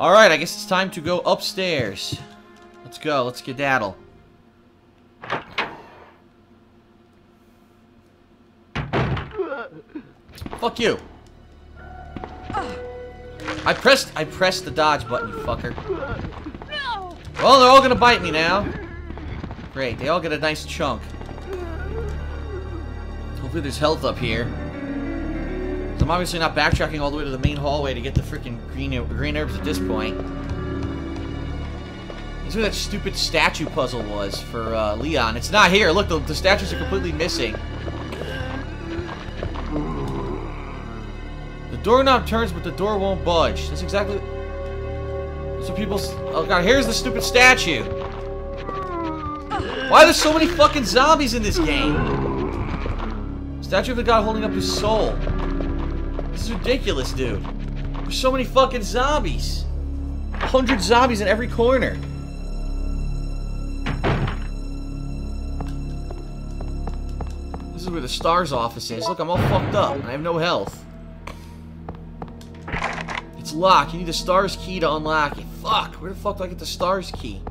Alright, I guess it's time to go upstairs. Let's go. Let's skedaddle. Fuck you. I pressed I pressed the dodge button, you fucker. Well, they're all gonna bite me now. Great, they all get a nice chunk. Hopefully there's health up here. I'm obviously not backtracking all the way to the main hallway to get the freaking green green herbs at this point. That's where that stupid statue puzzle was for uh, Leon. It's not here. Look, the, the statues are completely missing. The doorknob turns, but the door won't budge. That's exactly... So people... Oh god, here's the stupid statue. Why are there so many fucking zombies in this game? Statue of the god holding up his soul. This is ridiculous, dude. There's so many fucking zombies. A hundred zombies in every corner. This is where the STARS office is. Look, I'm all fucked up. I have no health. It's locked. You need the STARS key to unlock it. Fuck. Where the fuck do I get the STARS key?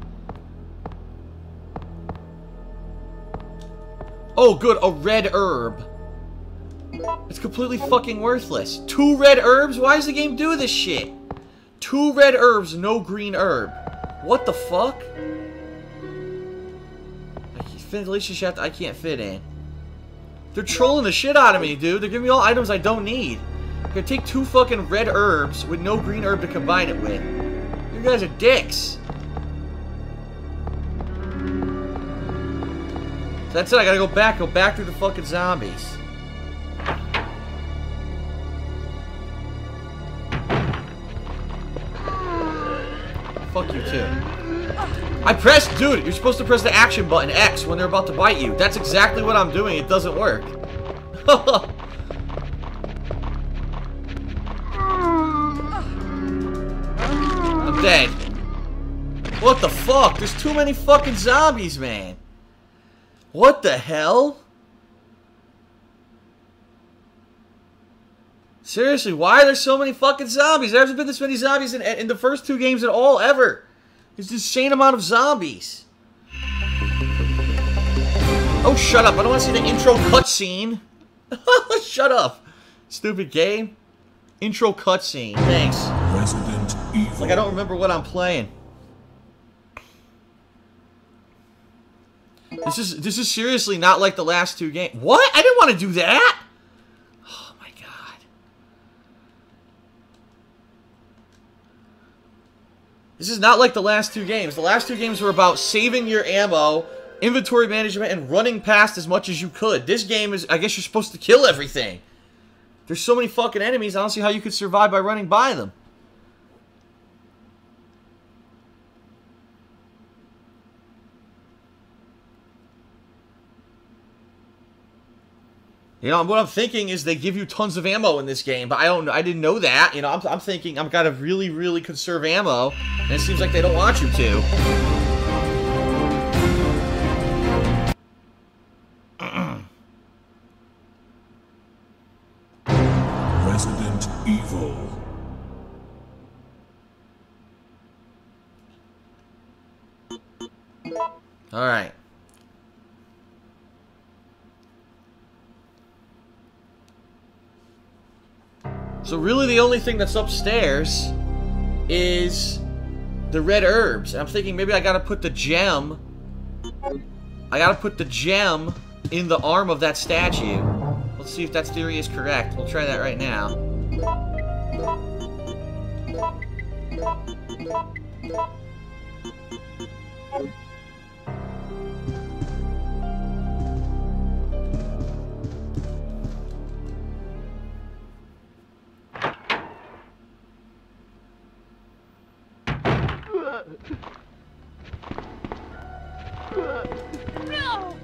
Oh, good. A red herb. It's completely fucking worthless. Two red herbs? Why does the game do this shit? Two red herbs, no green herb. What the fuck? Ventilation shaft I can't fit in. They're trolling the shit out of me, dude. They're giving me all items I don't need. Can take two fucking red herbs with no green herb to combine it with. You guys are dicks. So that's it. I gotta go back. Go back through the fucking zombies. Too. I pressed, dude, you're supposed to press the action button, X, when they're about to bite you. That's exactly what I'm doing. It doesn't work. I'm dead. What the fuck? There's too many fucking zombies, man. What the hell? Seriously, why are there so many fucking zombies? There hasn't been this many zombies in, in the first two games at all, ever. There's this insane amount of zombies. Oh, shut up. I don't want to see the intro cutscene. shut up. Stupid game. Intro cutscene. Thanks. Resident Evil. Like, I don't remember what I'm playing. This is this is seriously not like the last two games. What? I didn't want to do that. Oh my god. This is not like the last two games. The last two games were about saving your ammo, inventory management, and running past as much as you could. This game is, I guess you're supposed to kill everything. There's so many fucking enemies, I don't see how you could survive by running by them. You know, what I'm thinking is they give you tons of ammo in this game, but I don't I didn't know that. You know, I'm, I'm thinking I've got to really, really conserve ammo, and it seems like they don't want you to. Resident Evil. Alright. So really the only thing that's upstairs is the red herbs. I'm thinking maybe I gotta put the gem... I gotta put the gem in the arm of that statue. Let's see if that theory is correct. We'll try that right now.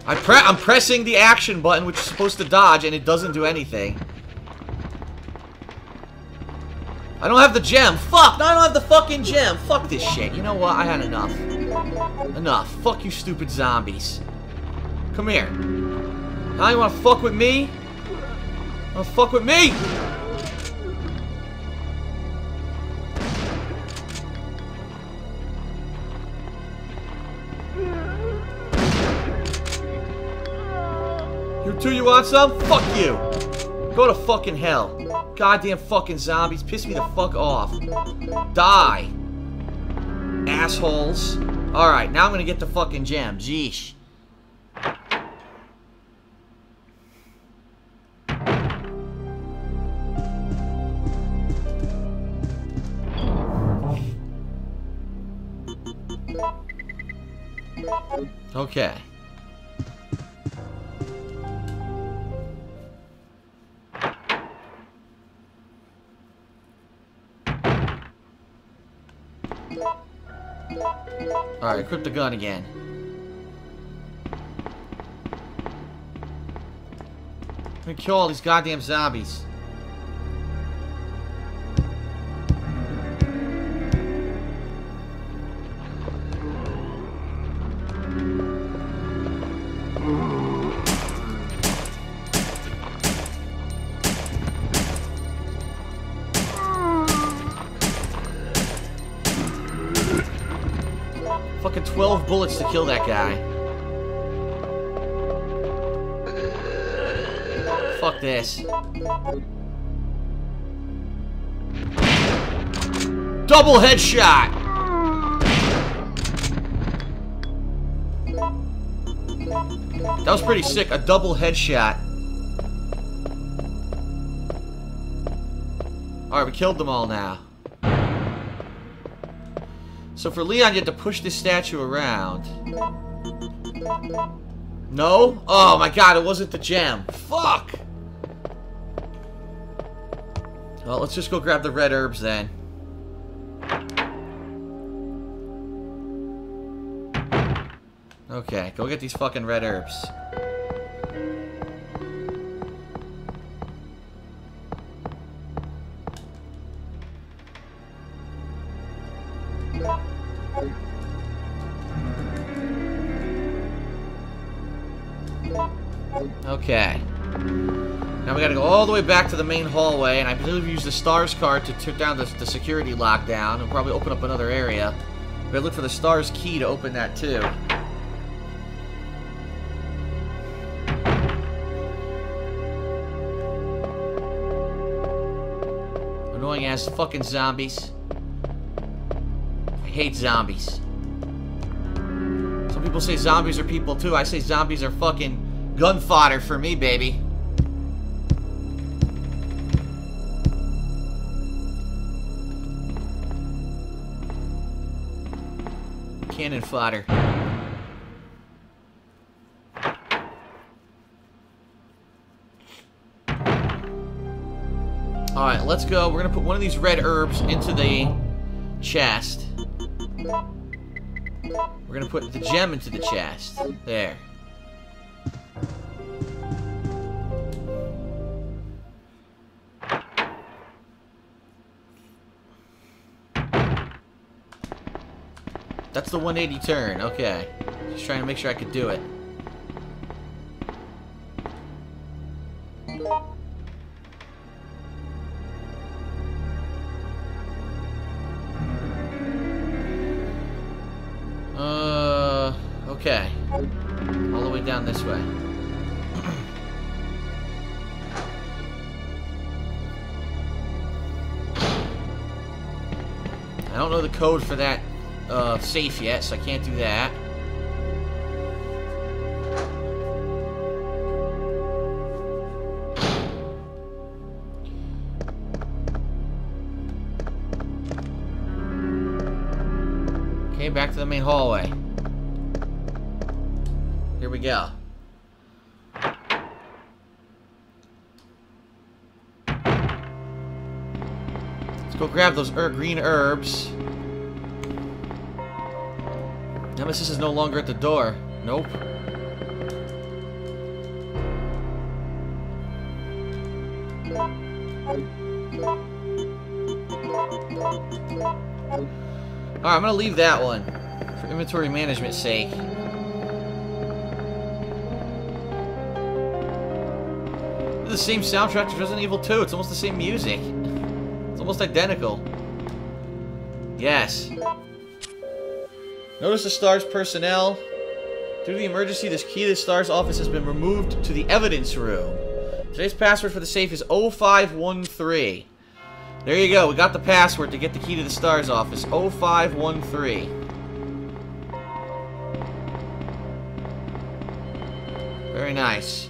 I pre I'm pressing the action button, which is supposed to dodge, and it doesn't do anything. I don't have the gem. Fuck! I don't have the fucking gem. Fuck this shit. You know what? I had enough. Enough. Fuck you stupid zombies. Come here. Now you wanna fuck with me? Wanna fuck with me? Too? You want some? Fuck you. Go to fucking hell. Goddamn fucking zombies. Piss me the fuck off. Die. Assholes. Alright, now I'm gonna get the fucking gem. Jeesh. Okay. Alright, equip the gun again. Let me kill all these goddamn zombies. 12 bullets to kill that guy. Fuck this. Double headshot! That was pretty sick, a double headshot. Alright, we killed them all now. So for Leon, you have to push this statue around. No? Oh my god, it wasn't the gem. Fuck! Well, let's just go grab the red herbs then. Okay, go get these fucking red herbs. Okay. Now we gotta go all the way back to the main hallway, and I believe we use the STARS card to tear down the, the security lockdown, and probably open up another area. We gotta look for the STARS key to open that too. Annoying ass fucking zombies. I hate zombies. Some people say zombies are people too. I say zombies are fucking gun fodder for me, baby. Cannon fodder. Alright, let's go. We're gonna put one of these red herbs into the chest. We're gonna put the gem into the chest. There. That's the 180 turn. Okay. Just trying to make sure I could do it. Uh, okay. All the way down this way. I don't know the code for that uh, safe yet, so I can't do that. Okay, back to the main hallway. Here we go. Let's go grab those er green herbs. Nemesis is no longer at the door. Nope. Alright, I'm gonna leave that one. For inventory management's sake. The same soundtrack as Resident Evil 2. It's almost the same music. It's almost identical. Yes. Notice the STARS personnel. Due to the emergency, this key to the STARS office has been removed to the evidence room. Today's password for the safe is 0513. There you go. We got the password to get the key to the STARS office. 0513. Very nice.